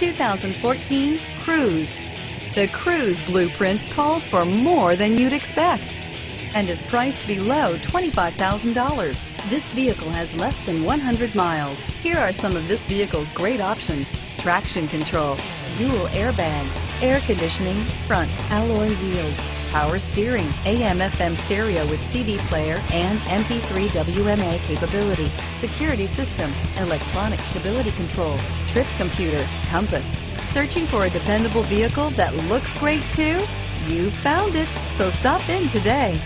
2014 Cruze. The Cruze blueprint calls for more than you'd expect and is priced below $25,000. This vehicle has less than 100 miles. Here are some of this vehicle's great options. Traction control, dual airbags, air conditioning, front alloy wheels, power steering, AM FM stereo with CD player and MP3 WMA capability, security system, electronic stability control, trip computer, compass. Searching for a dependable vehicle that looks great too? You found it, so stop in today.